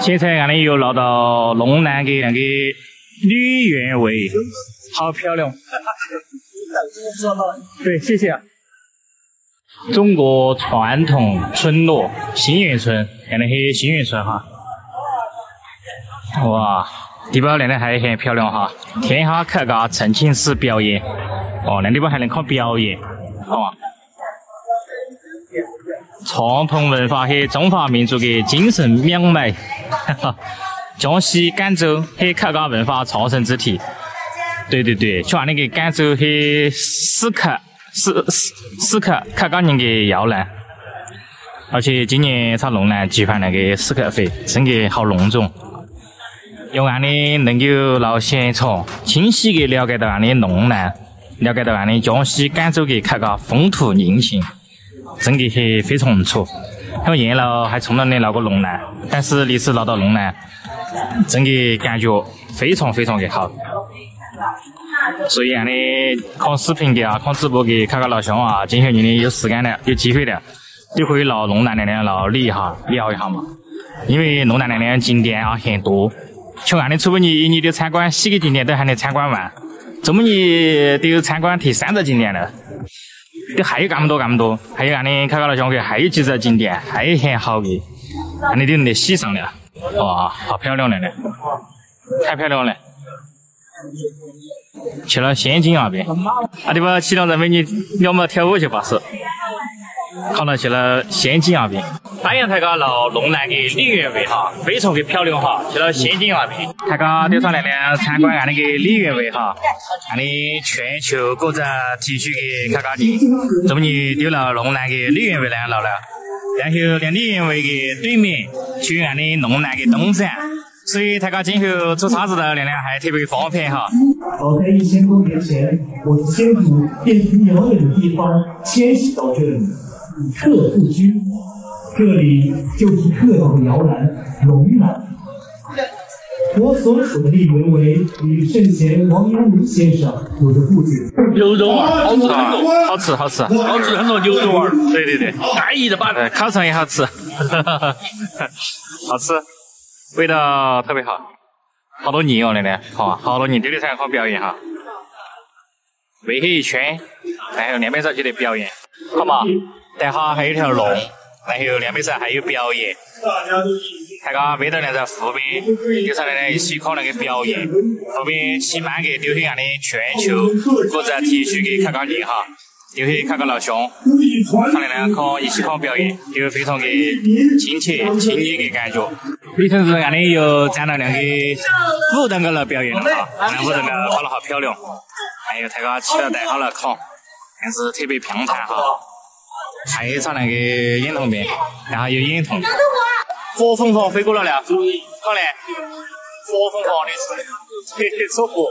现在俺们又来到龙南的那个绿园围，好漂亮。对，谢谢。中国传统村落新源村，看那些新源村哈。哇，地方亮的还很漂亮哈。天哈客家陈情式表演，哦，那地方还能看表演，好嘛？传统文化和中华民族的精神面貌，哈哈。江西赣州和客家文化传承之地。对对对，像那个赣州和石刻、石石石刻客家人的摇篮，而且今年在龙南举办那个石刻会，真的好隆重。让俺的能够老现场清晰的了解到俺的龙南，了解到俺的江西赣州的客家风土人情，真的很非常不错。我原来还从来没来过龙南，但是这次来到龙南，真的感觉非常非常的好。所以，俺的看视频的啊，看直播的看看老乡啊，今后你的有时间了，有机会了，就可以到龙南那边来理一下，聊一下嘛。因为龙南那边景点啊很多。像俺的除非你你的参观四个景点都还能参观完，这么你都有参观第三个景点了，都还有这么多这么多，还有俺的客家老乡还有几个景点还有很好的，俺的都能洗上了，哇，好漂亮了呢，太漂亮了。去了仙境那边，那地方七两在美女要么跳舞去巴适。看到去了仙境那边，丹阳台高到龙南的李元伟哈，非常的漂亮哈。去了仙境那边，大家都上来了参观俺那个李元伟哈，俺的全球各个地区的客家人，这么你丢到龙南的李园围来了了，然后在李元伟的对面去俺的龙南的东站。所以，大家今后做啥子的，亮亮还特别方便哈。早在一千多年前，我的先祖便从遥远的地方迁徙到这里，以客自居。这里就是客家的摇篮龙南。我所属的丽园围与圣贤王阳明先生有着不解。牛肉丸，好吃很多，好吃好吃，好吃很多牛肉丸。对对对，安逸的吧？烤肠也好吃，好吃。味道特别好，好多人哦，那边，好，好多人都来参观表演哈。围起一圈，然后两边上就得表演，好嘛？等下还有条龙，然后两边上还有表演。大家围到那在湖边，就上来一起看那个表演。后边起满个都是俺的全球各个地区的客家人哈。就是客家老兄，上来呢看一起看表演，就非常的亲切亲昵的感觉。李同志，俺的又站到两个舞蹈个来表演了哈，那舞蹈个画的好漂亮，还有大家起了带好了看，但是特别平坦哈。还有场那个眼童边，然后有眼童，火凤凰飞过来了，看嘞火凤凰的是特别舒服，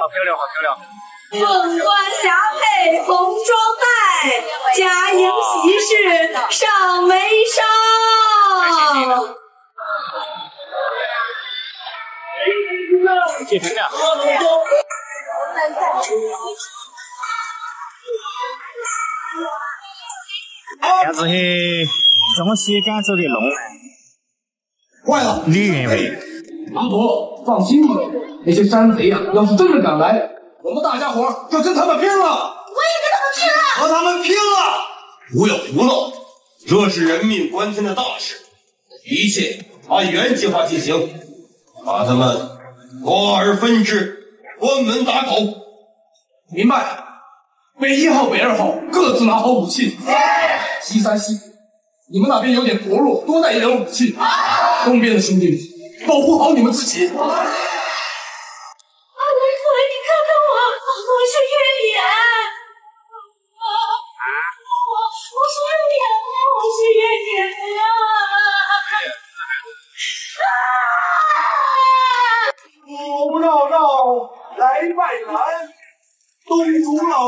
好漂亮，好漂亮。凤冠霞帔红妆戴，佳迎喜事上眉梢。结婚了。这是去江西赣州的龙南。坏了！李元伟。阿伯，放心吧，那些山贼呀，要是真的敢来。我们大家伙就跟他们拼了！我也跟他们拼了！和他们拼了！不要胡闹，这是人命关天的大事，一切按原计划进行，把他们瓜而分之，关门打狗。明白。北一号、北二号各自拿好武器。西三、西，你们那边有点薄弱，多带一点武器。东边的兄弟们，保护好你们自己。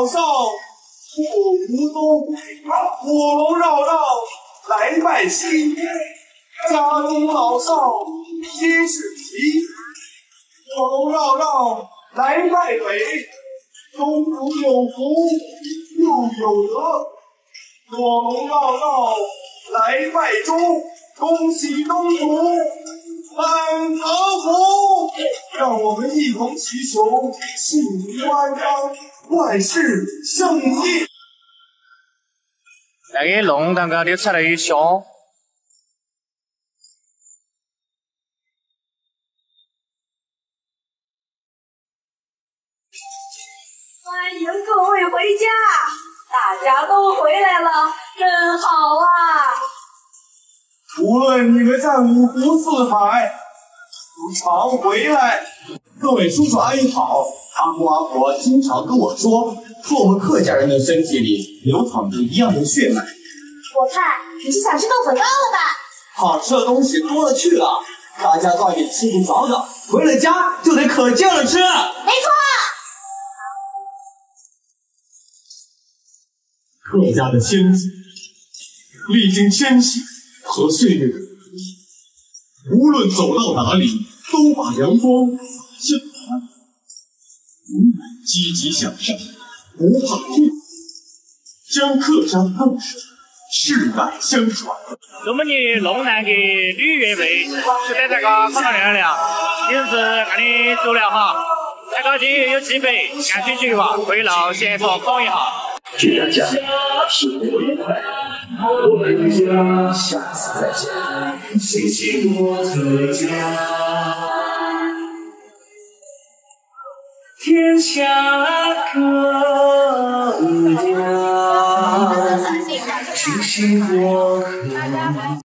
少护湖东，火龙绕绕来拜西。家中老少皆是齐，火龙绕绕来拜北。东吴有福又有德，火龙绕绕来拜中。恭喜东土，满堂福，让我们一同祈求幸福安康，万事胜意。来给龙蛋糕的吃了一香。欢迎各位回家，大家都回来了，真好啊！无论你们在五湖四海，都常回来。各位叔叔阿姨好，阿公阿婆经常跟我说，说我们客家人的身体里流淌着一样的血脉。我看你是想吃豆腐糕了吧？好吃的东西多了去了，大家在外面吃不着的，回了家就得可劲儿吃。没错。客家的先祖，历经千禧和岁月无论走到哪里，都把阳光洒向他积极向上，不怕困难，将客家的故事世代相传。我们的龙南的吕月妹是在这个考场亮亮，也是干的足疗哈。大家今天有机会，感兴趣的话可以到现场考一下。祝大家生活愉快，我们下次再见，天下各家，星星过客。